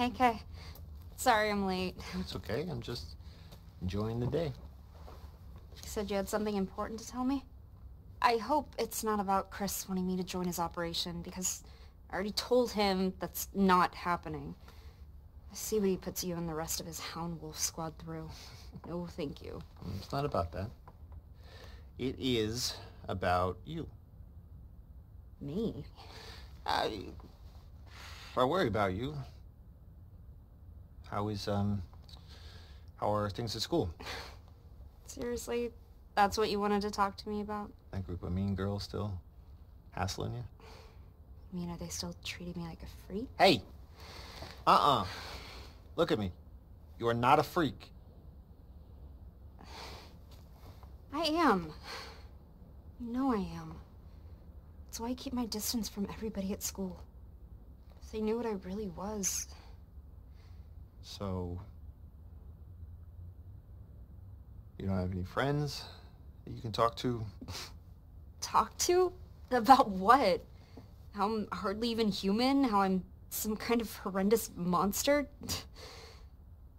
Hey, Kay. Sorry I'm late. It's okay. I'm just enjoying the day. You said you had something important to tell me? I hope it's not about Chris wanting me to join his operation, because I already told him that's not happening. I see what he puts you and the rest of his Hound Wolf squad through. No, thank you. Mm, it's not about that. It is about you. Me? I... I worry about you. How is, um... How are things at school? Seriously? That's what you wanted to talk to me about? That group of mean girls still hassling you? I mean, are they still treating me like a freak? Hey! Uh-uh. Look at me. You are not a freak. I am. You know I am. That's why I keep my distance from everybody at school. If they knew what I really was, So... You don't have any friends that you can talk to? talk to? About what? How I'm hardly even human? How I'm some kind of horrendous monster?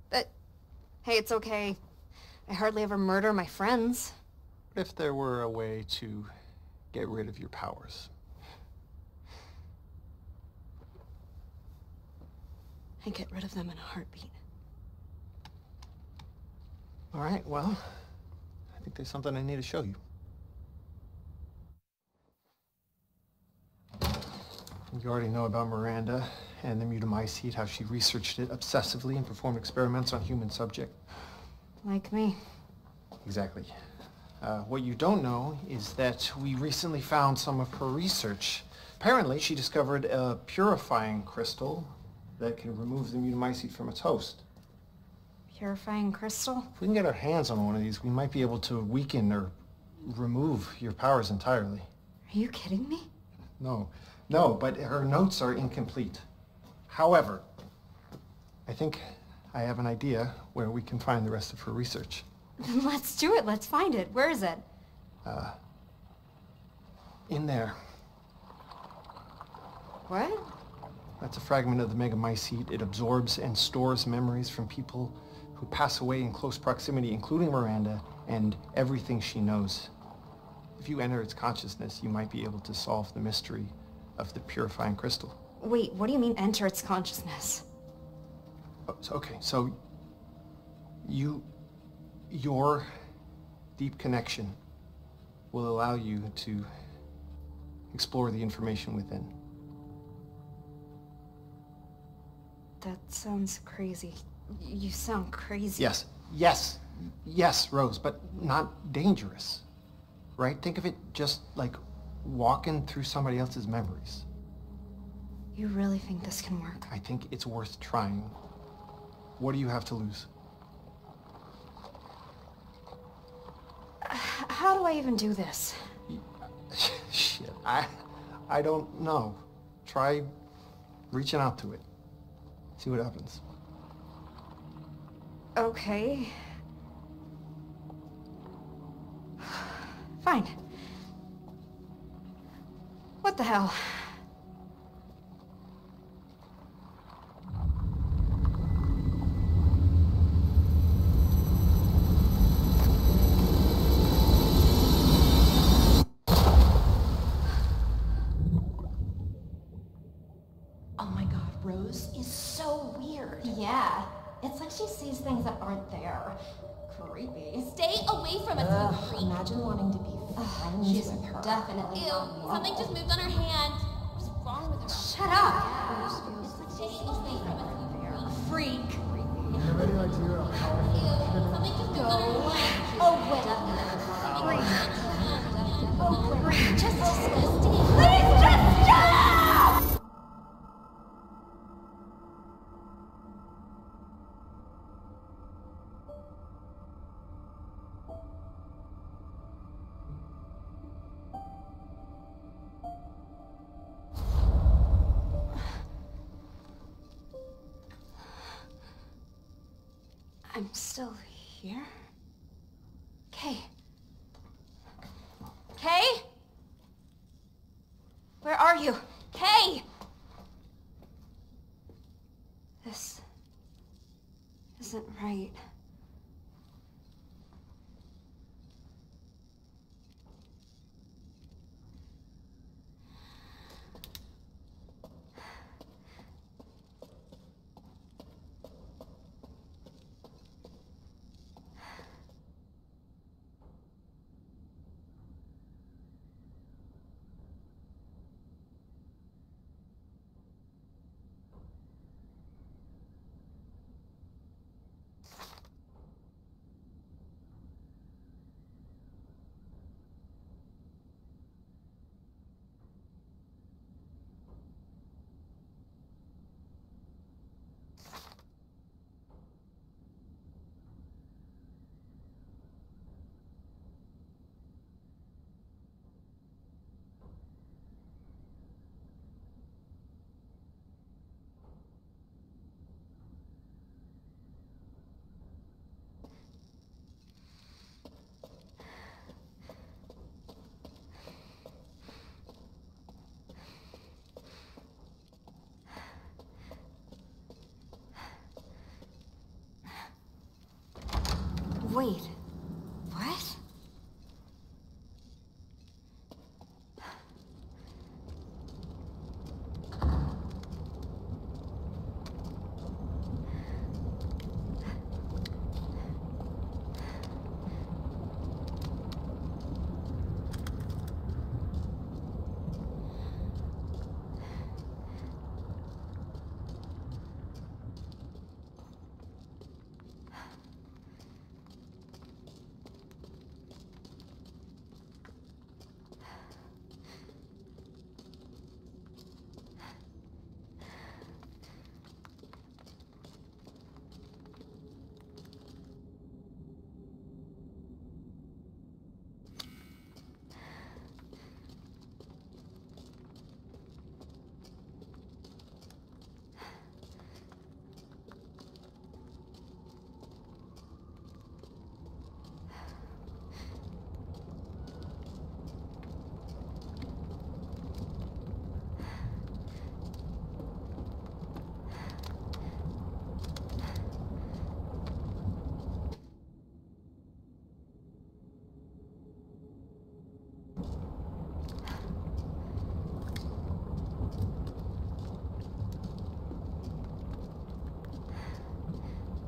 but, hey, it's okay. I hardly ever murder my friends. What if there were a way to get rid of your powers? I get rid of them in a heartbeat. All right, well, I think there's something I need to show you. You already know about Miranda and the mutamycete, how she researched it obsessively and performed experiments on human subject. Like me. Exactly. Uh, what you don't know is that we recently found some of her research. Apparently, she discovered a purifying crystal that can remove the mutamycete from its host. Purifying crystal? If we can get our hands on one of these, we might be able to weaken or remove your powers entirely. Are you kidding me? No, no, but her notes are incomplete. However, I think I have an idea where we can find the rest of her research. Let's do it. Let's find it. Where is it? Uh, in there. What? That's a fragment of the megamycete. It absorbs and stores memories from people who pass away in close proximity, including Miranda, and everything she knows. If you enter its consciousness, you might be able to solve the mystery of the purifying crystal. Wait, what do you mean enter its consciousness? Oh, so- Okay, so you, your deep connection will allow you to explore the information within. That sounds crazy. You sound crazy. Yes, yes, yes, Rose, but not dangerous. Right? Think of it just like walking through somebody else's memories. You really think this can work? I think it's worth trying. What do you have to lose? How do I even do this? Shit, I, I don't know. Try reaching out to it. See what happens. Okay. Fine. What the hell? weren't there. Creepy. Stay away from it, Ugh, you creep. Imagine wanting to be friends She's with her. Definitely. Ew, something just moved on her hand. What's wrong with her? Shut up. Yeah. It's like stay away from it, you freak. Ew, something just moved on her hand. Oh, wait. Definitely. Oh, creep. Just discuss. Isn't right. Wait. What?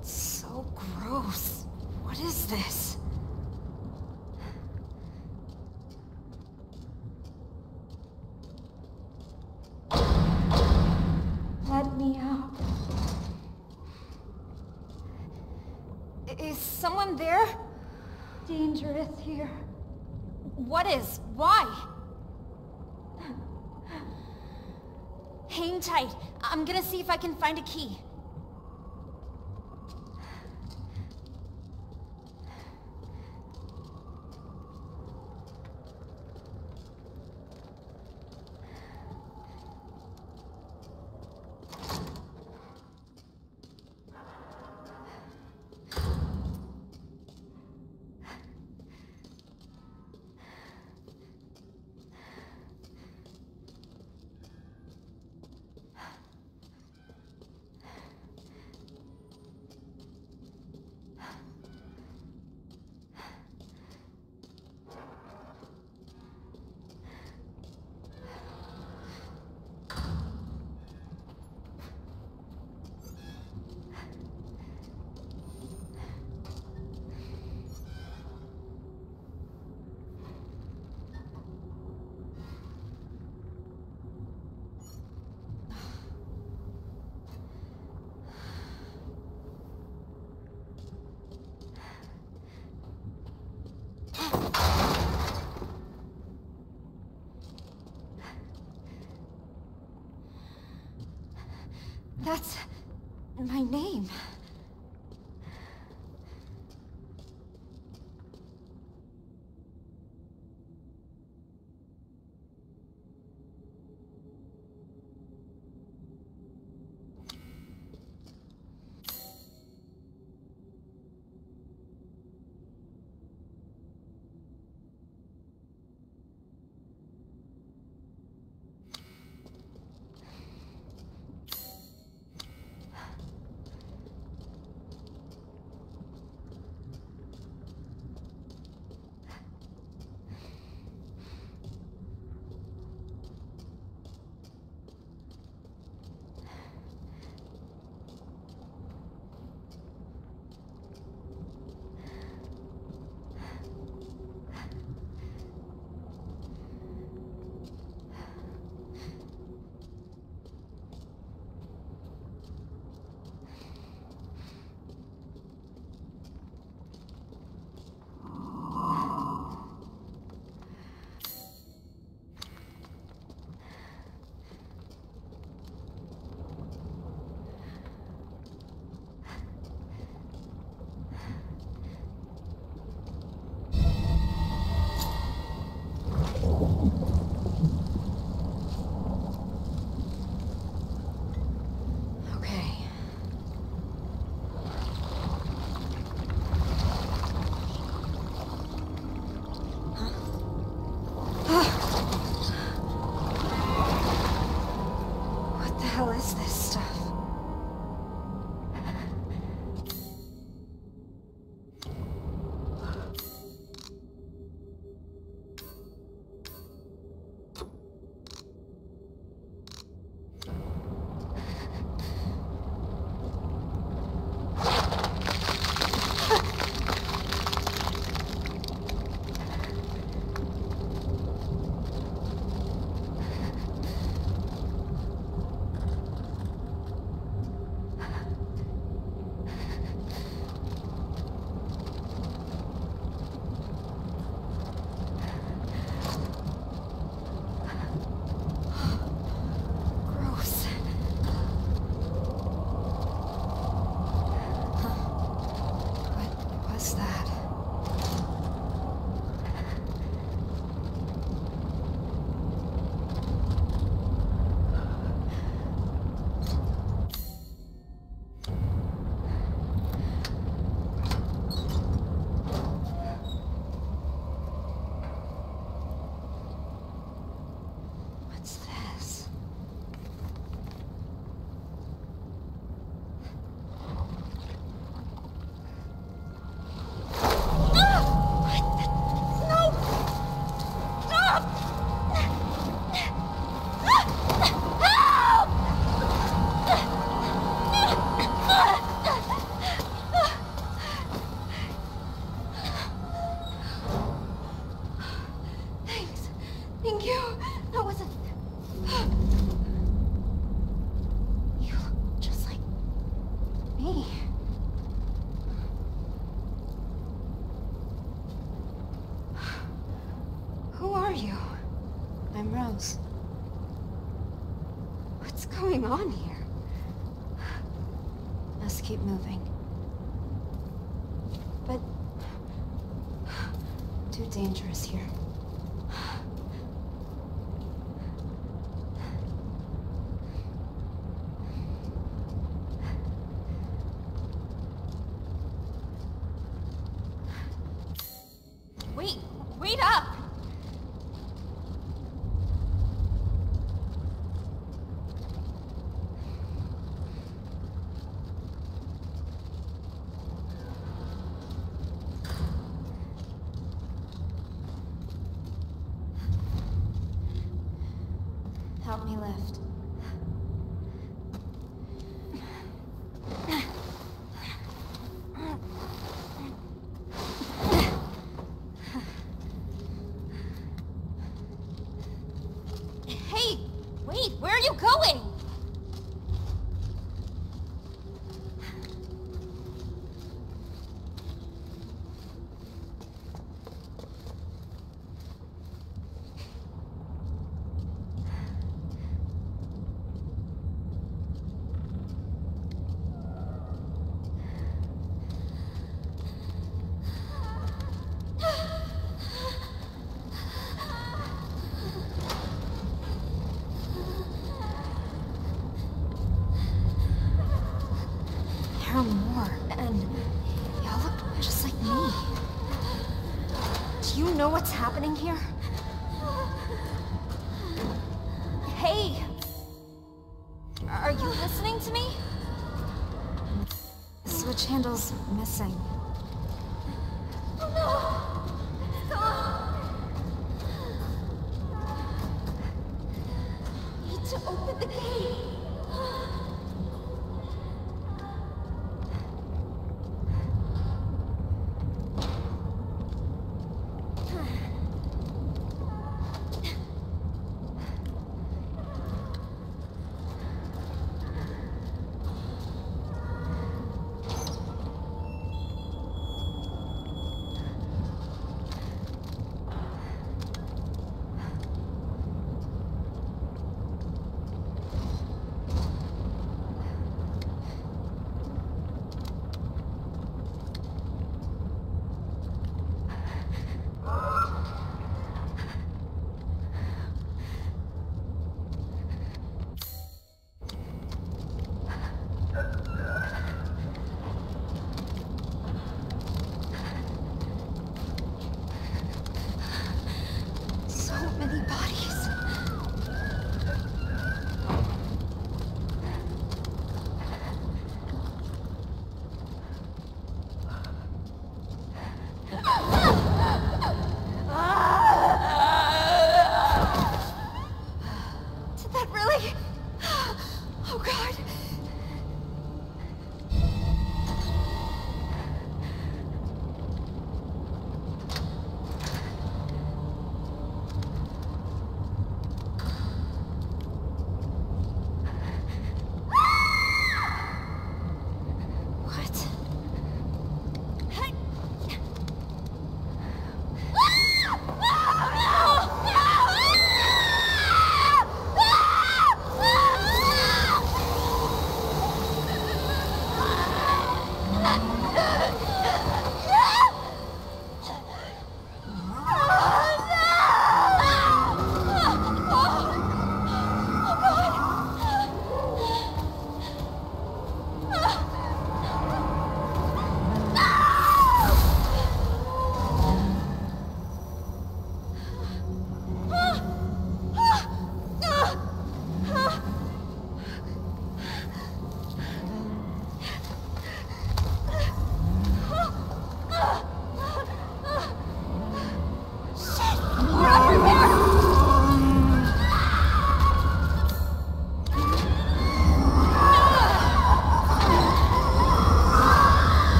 It's so gross. What is this? Let me out. I- Is someone there? Dangerous here. What is? Why? Hang tight. I'm gonna see if I can find a key. That's my name. on? What's happening here? Hey! Are you listening to me? Switch handle's missing.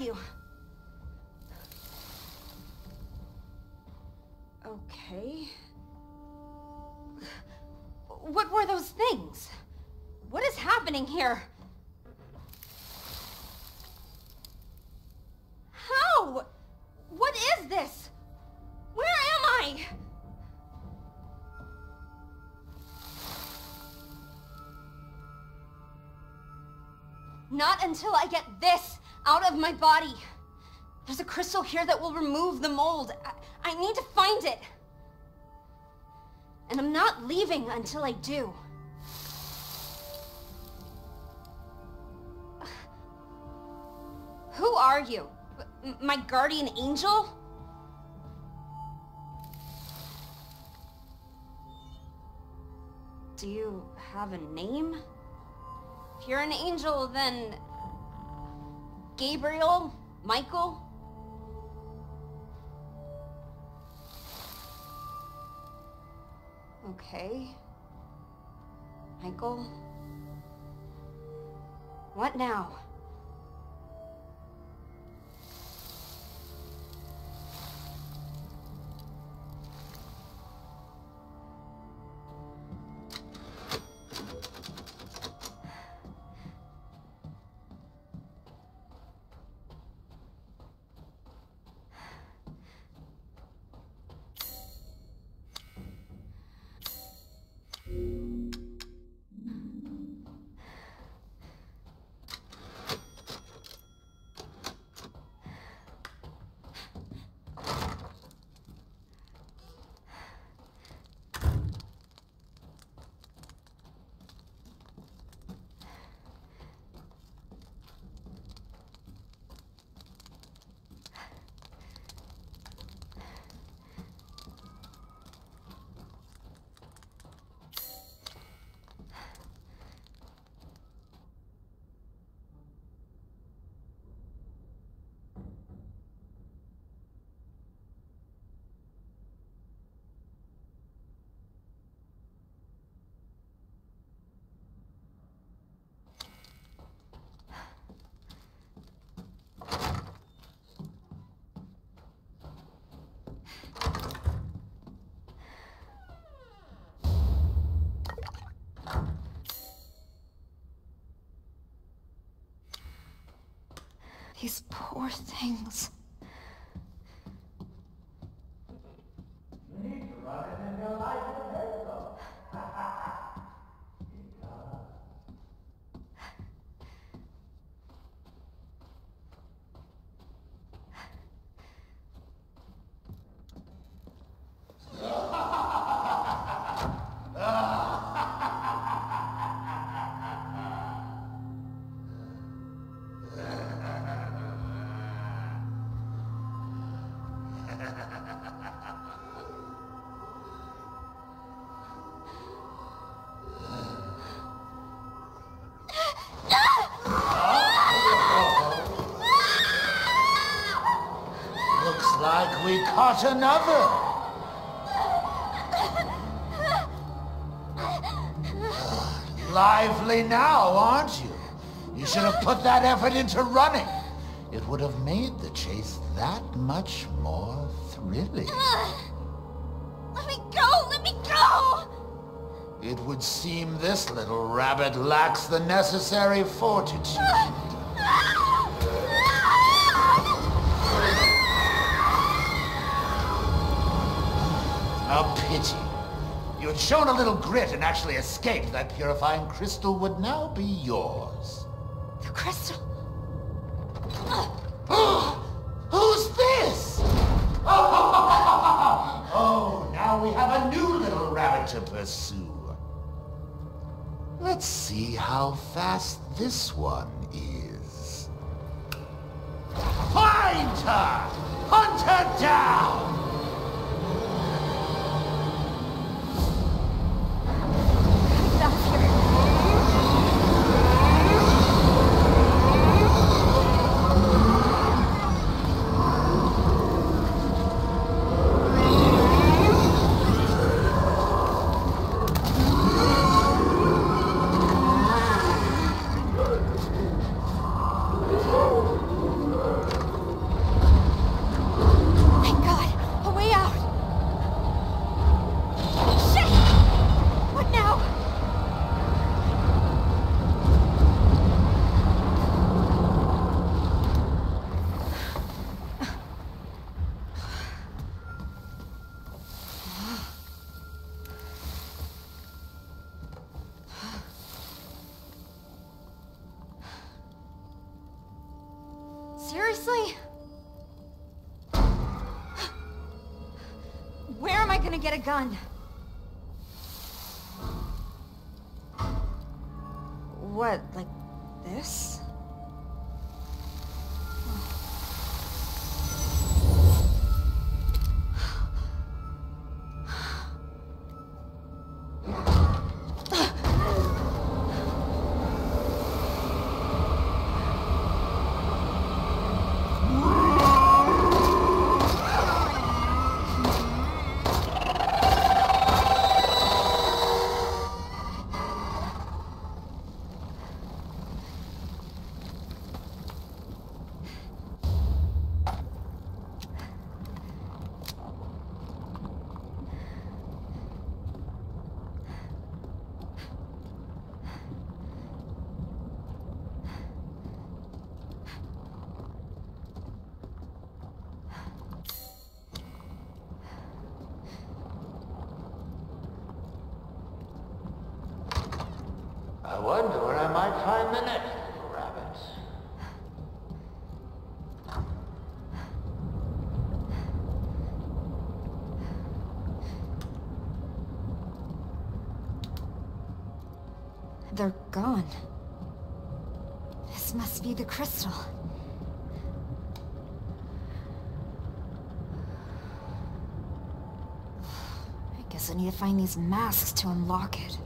You? Okay. What were those things? What is happening here? How? What is this? Where am I? Not until I get this out of my body. There's a crystal here that will remove the mold. I, I need to find it. And I'm not leaving until I do. Who are you? My guardian angel? Do you have a name? If you're an angel, then... Gabriel? Michael? Okay. Michael? What now? These poor things. Caught another. Lively now, aren't you? You should have put that effort into running. It would have made the chase that much more thrilling. Let me go! Let me go! It would seem this little rabbit lacks the necessary fortitude. Pity. You had shown a little grit and actually escaped. That purifying crystal would now be yours. The crystal. Who's this? Oh, now we have a new little rabbit to pursue. Let's see how fast this one is. Find her! Hunt her down! Get a gun. Crystal. I guess I need to find these masks to unlock it.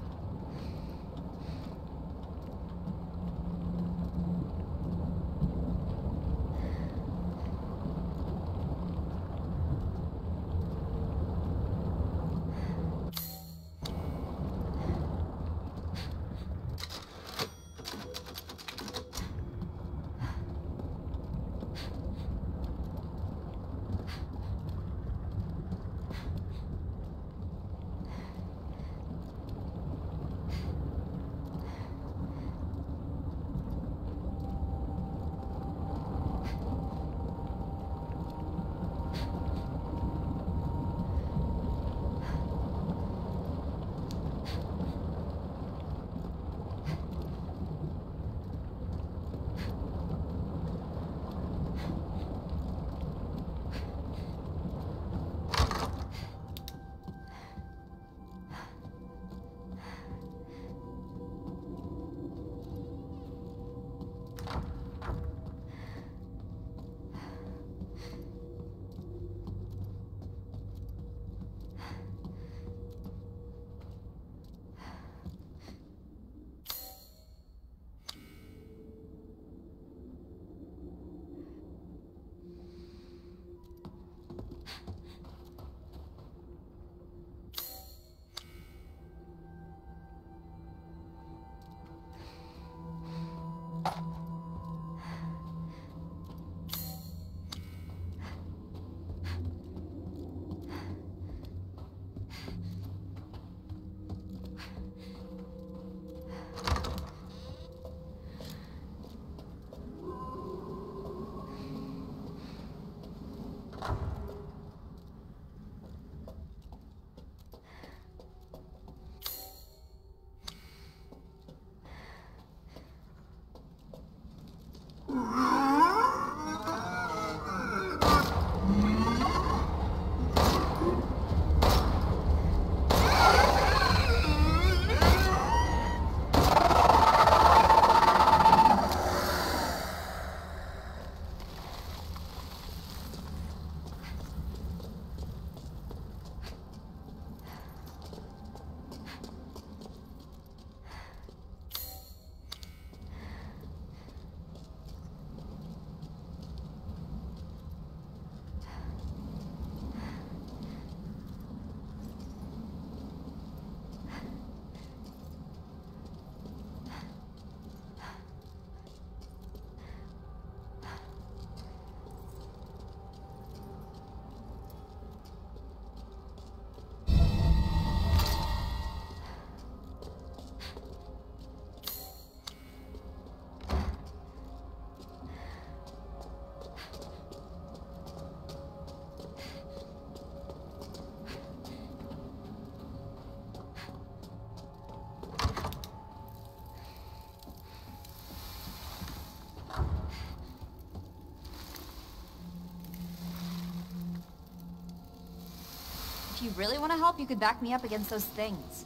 You really want to help, you could back me up against those things.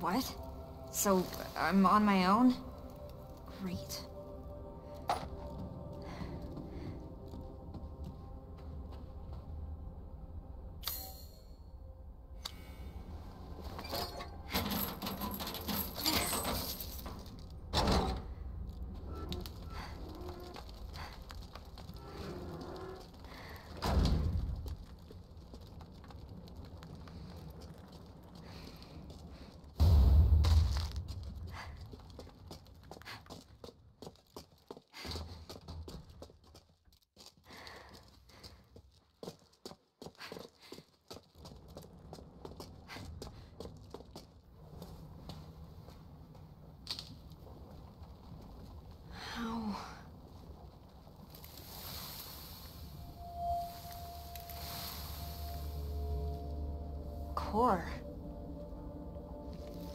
What? So, I'm on my own?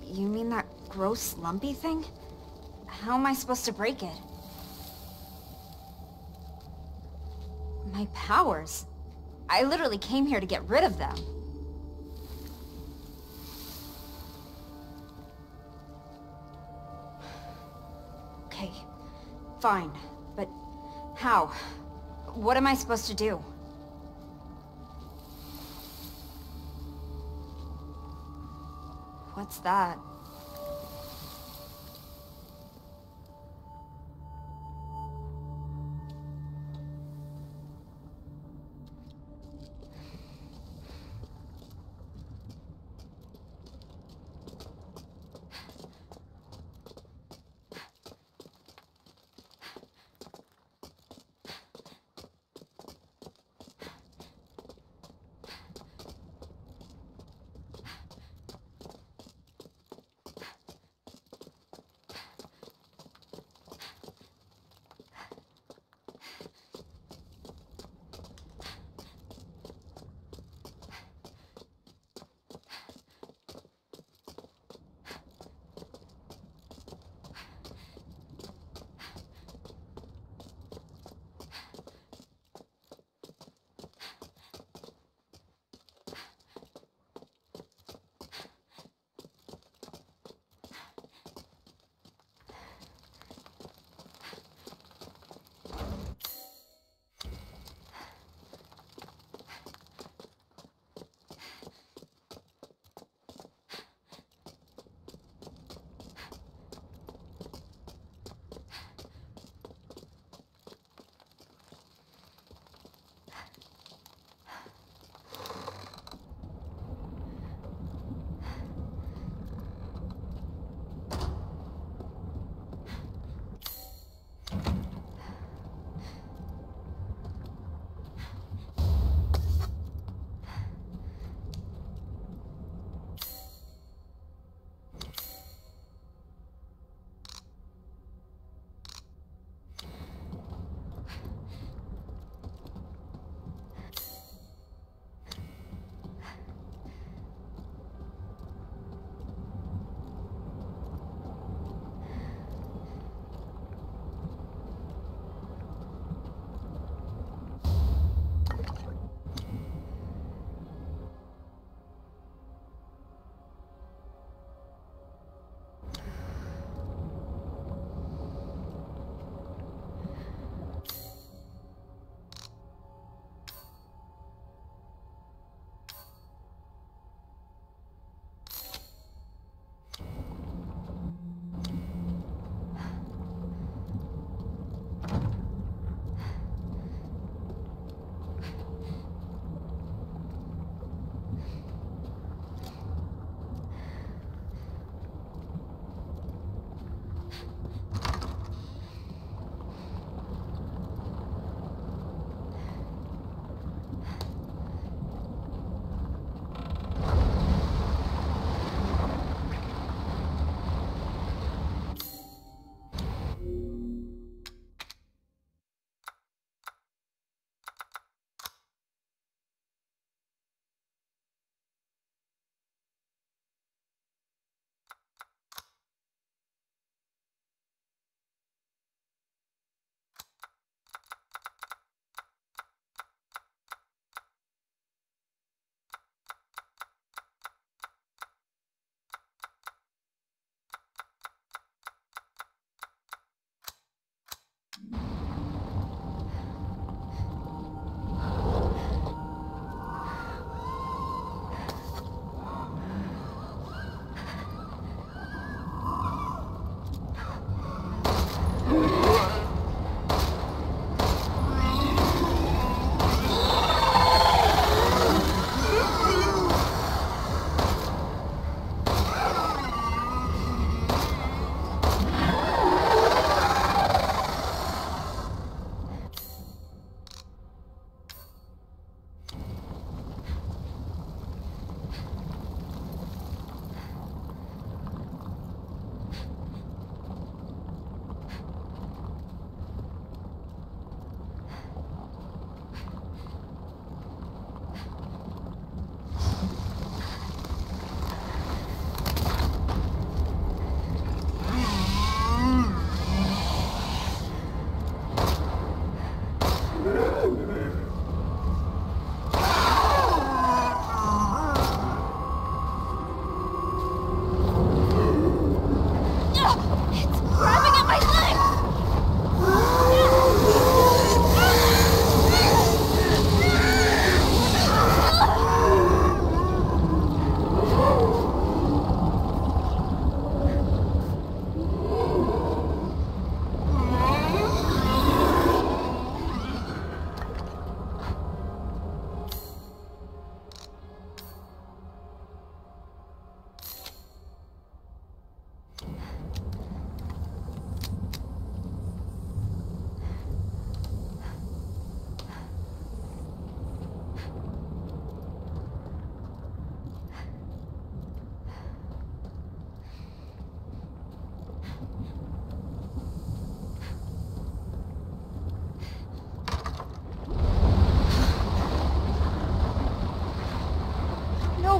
You mean that gross lumpy thing? How am I supposed to break it? My powers? I literally came here to get rid of them. Okay, fine, but how? What am I supposed to do? That?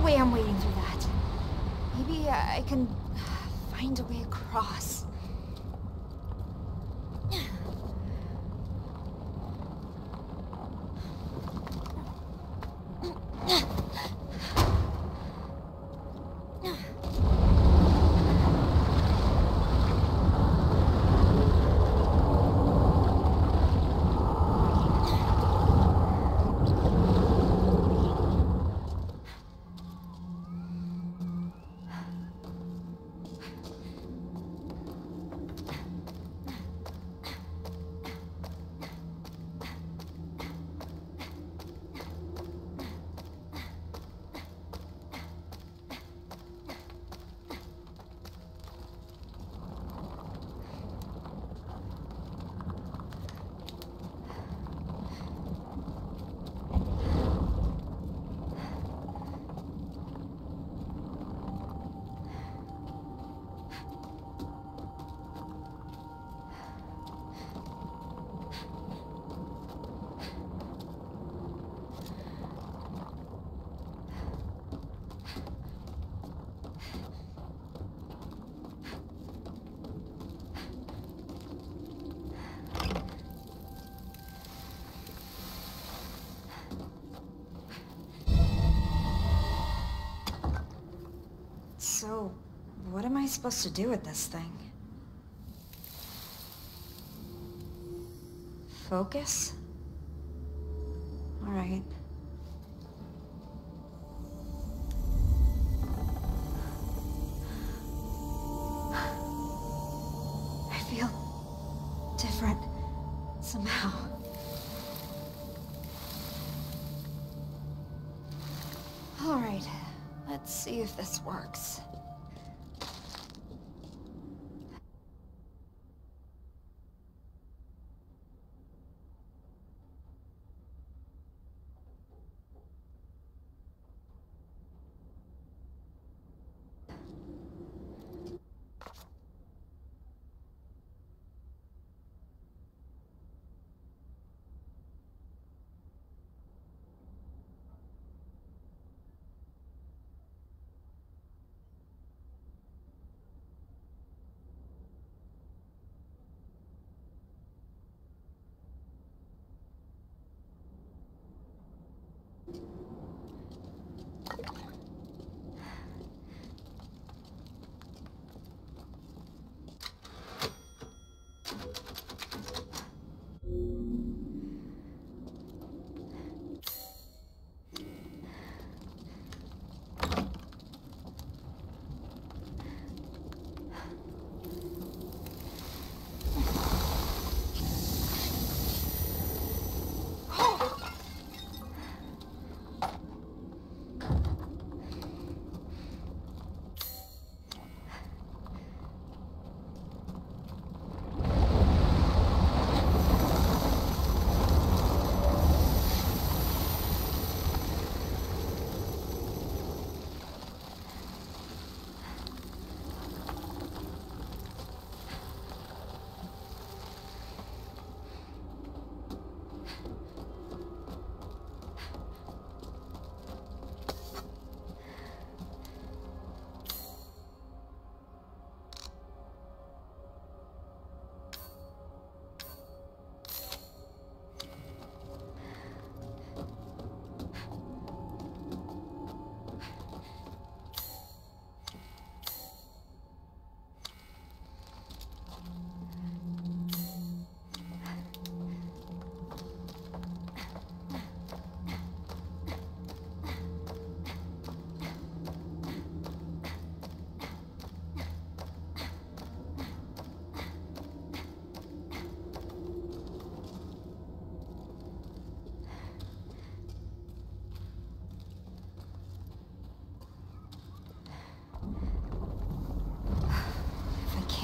Way I'm wading through that. Maybe I can find a way across. So, what am I supposed to do with this thing? Focus?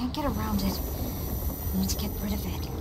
Can't get around it, I need to get rid of it.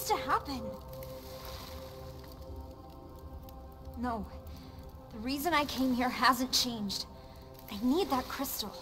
Supposed to happen. No. The reason I came here hasn't changed. I need that crystal.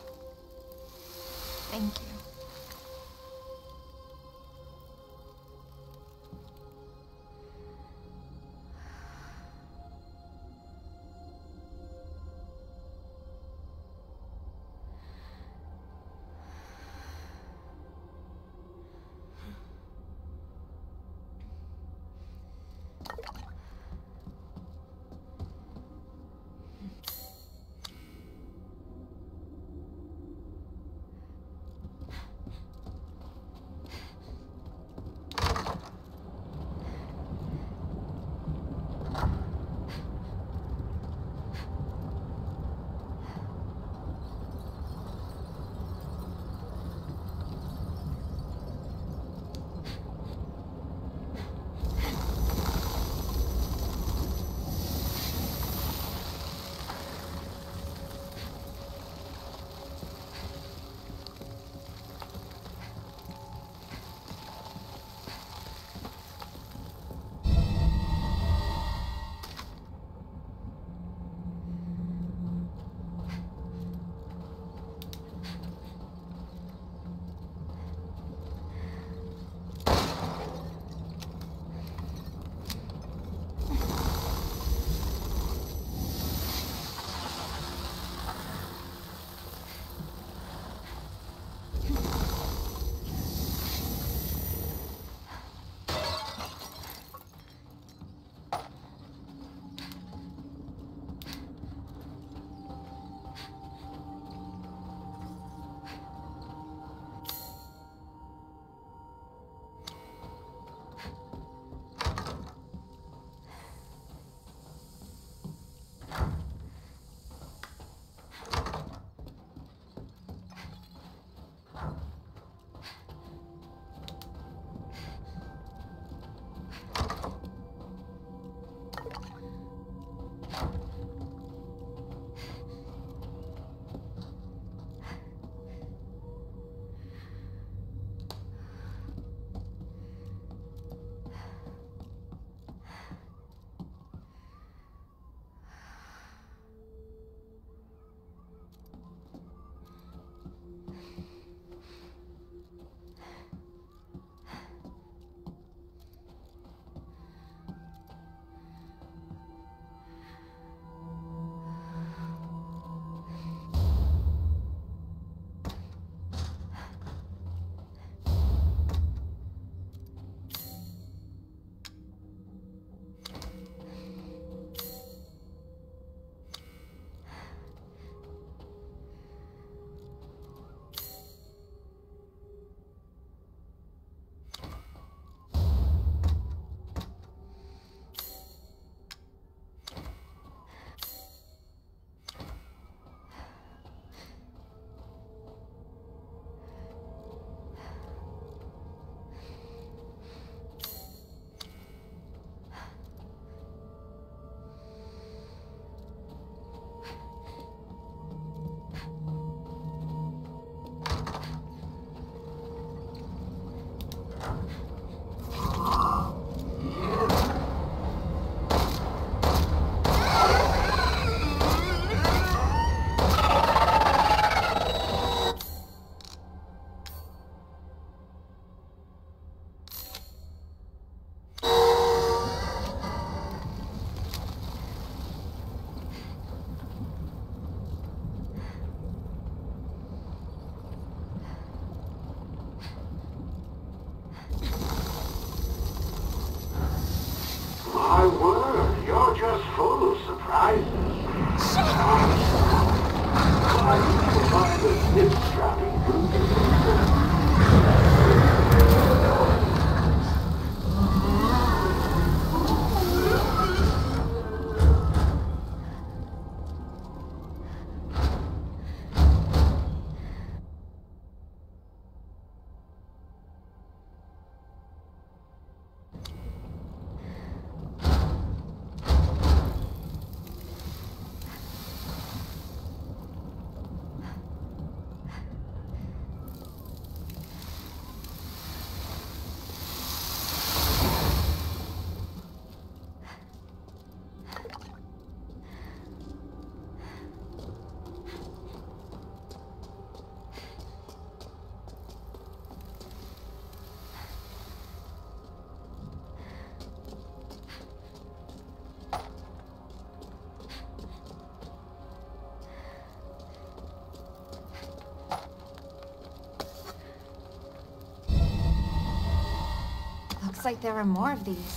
Like there are more of these.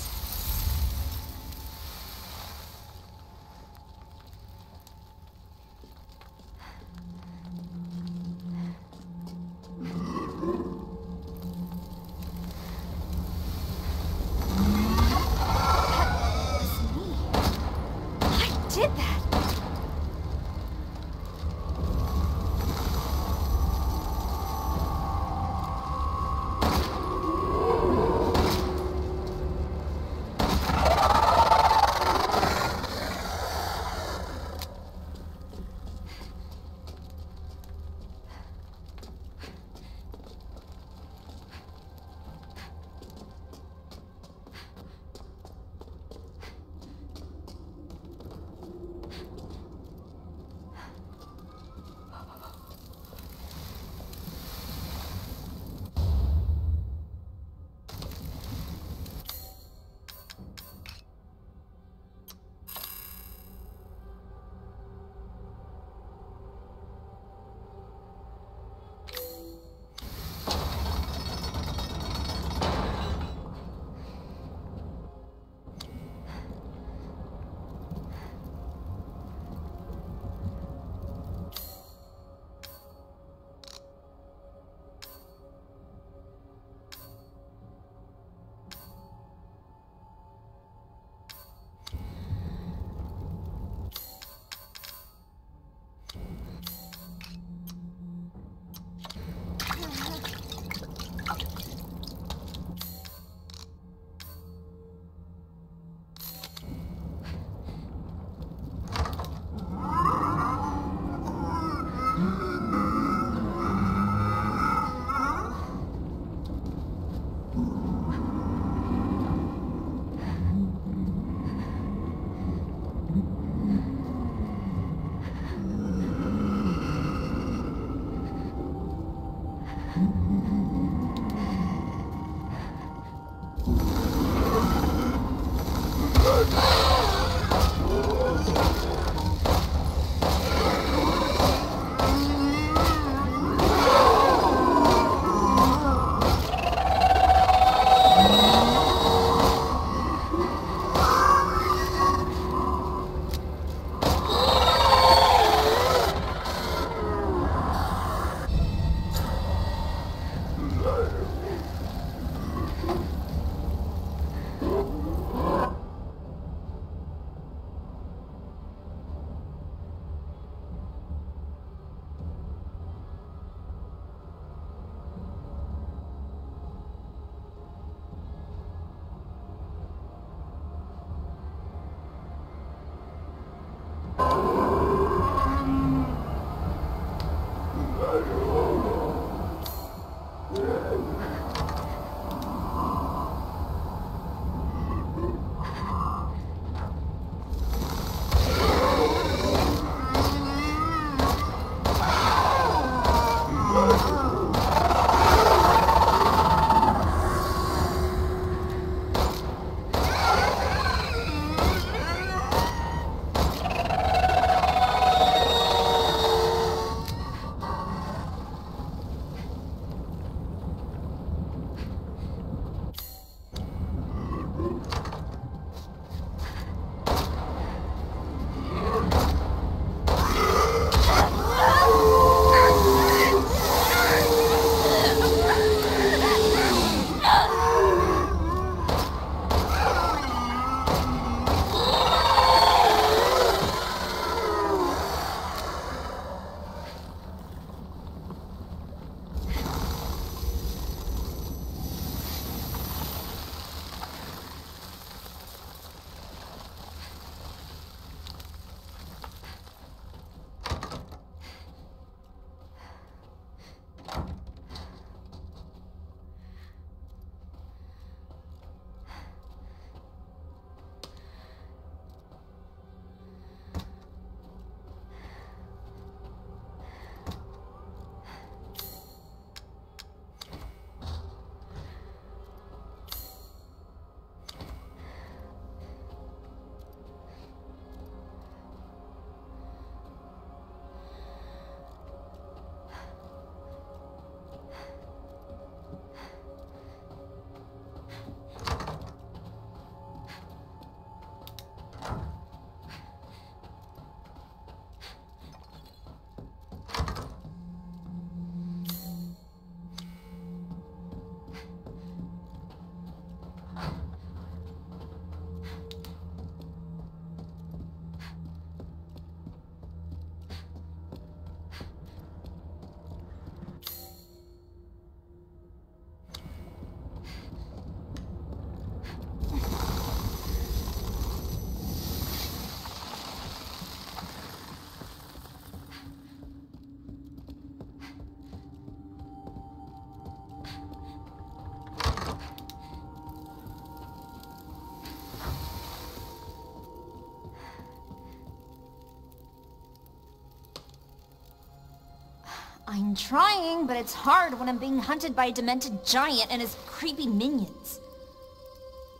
I'm trying, but it's hard when I'm being hunted by a demented giant and his creepy minions.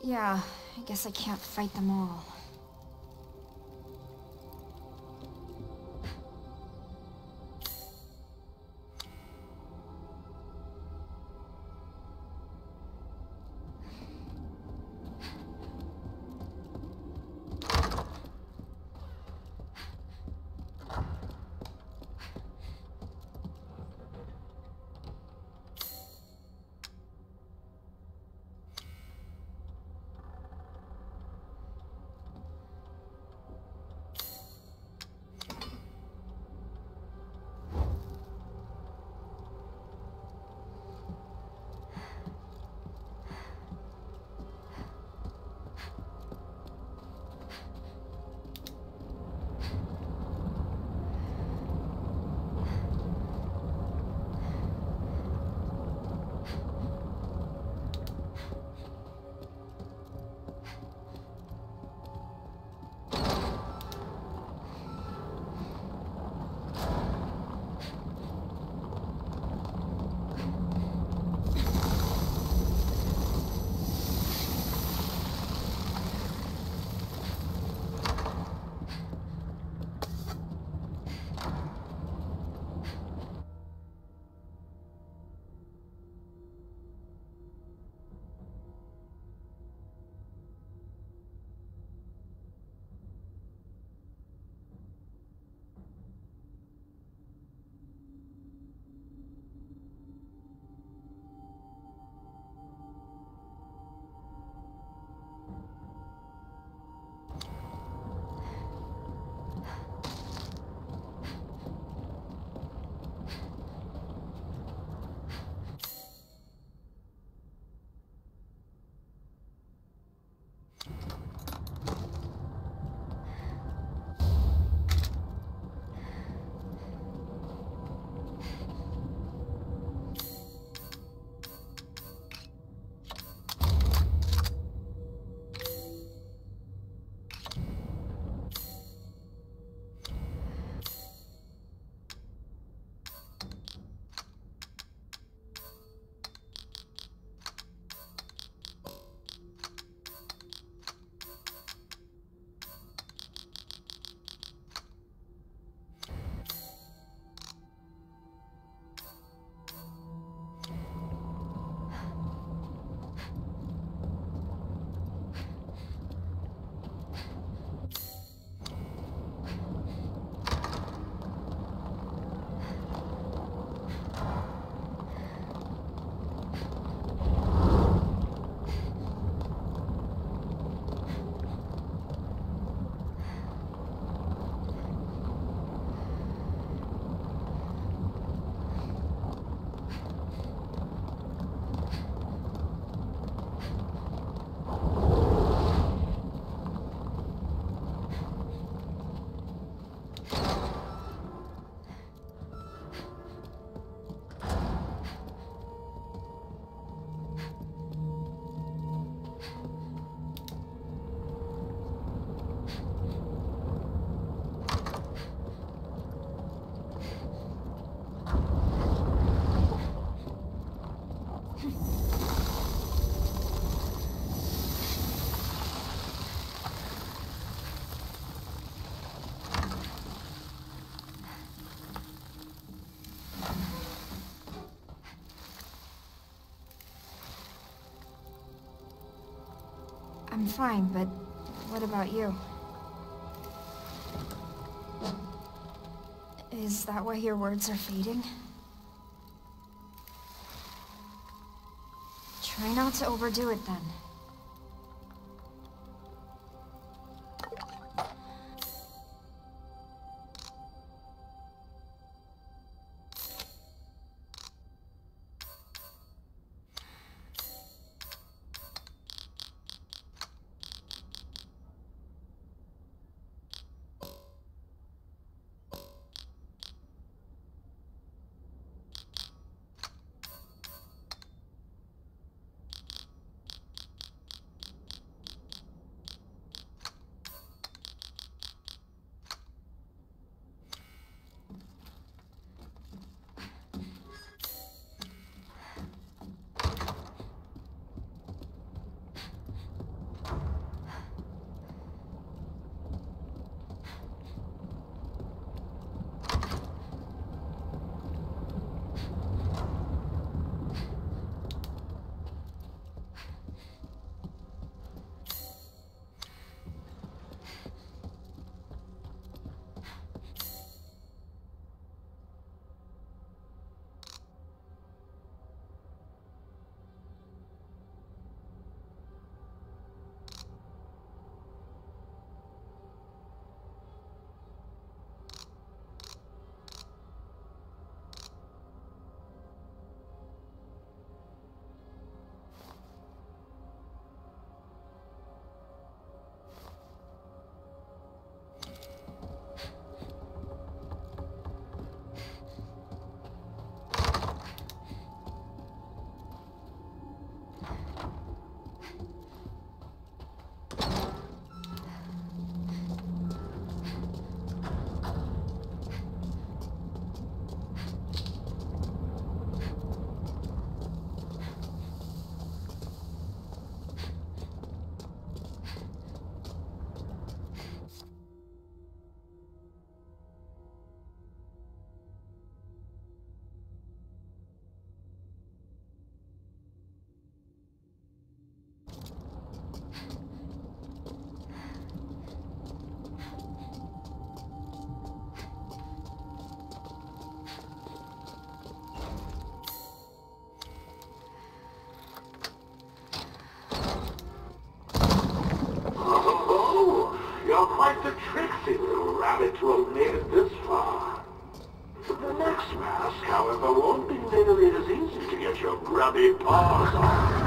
Yeah, I guess I can't fight them all. I'm fine, but what about you? Is that why your words are fading? Try not to overdo it then. spectral made it this far. The next mask, however, won't be nearly as easy to get your grubby paws on.